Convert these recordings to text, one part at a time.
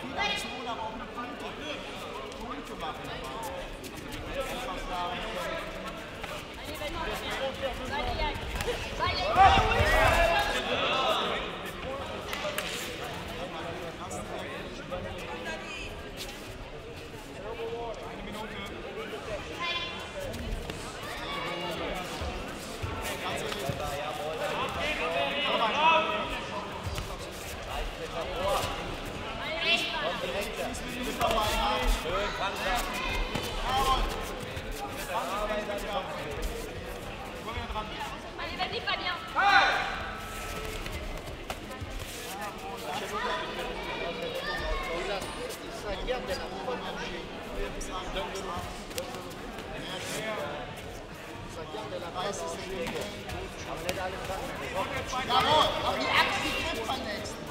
Kombination, aber auch mit Punkte, Punkte machen. Einfach sagen. Seid ihr? Seid ihr? Jawohl, aber die Achse trifft beim nächsten.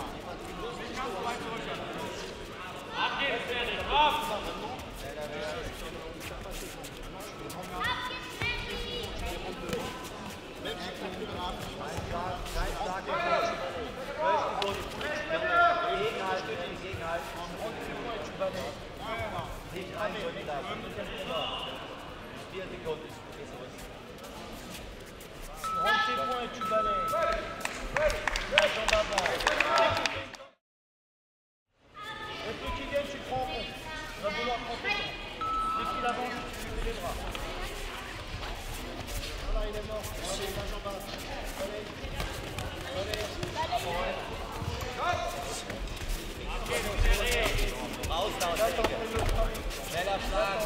Rentre tes points et tu balais.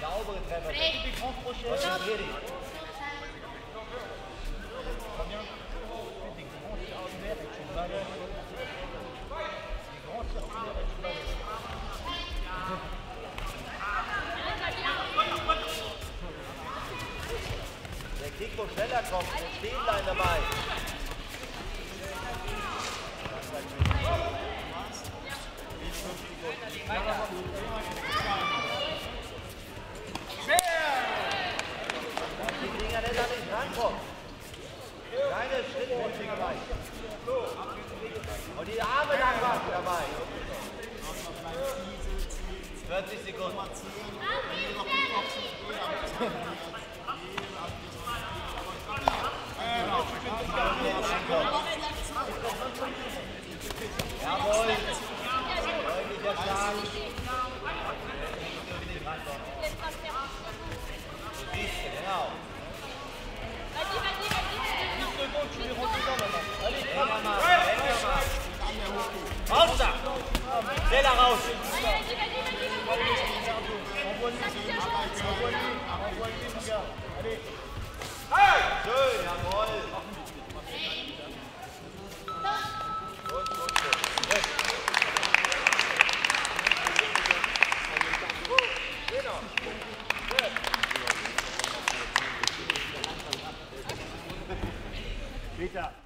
Saubere Treffer. Konzentrier dich. Komm, Jungs. Der Kick muss schneller kommen, stehen bleiben dabei. Dinger, der da nicht reinkommt. Keine Schrittmäßigkeit. Und die Arme lang machen dabei. 40 Sekunden. Jawohl. Deutlicher Schlag. Zella raus. Allez. Hey! Schön, jawohl. Gut, gut, gut. Genau. Peter.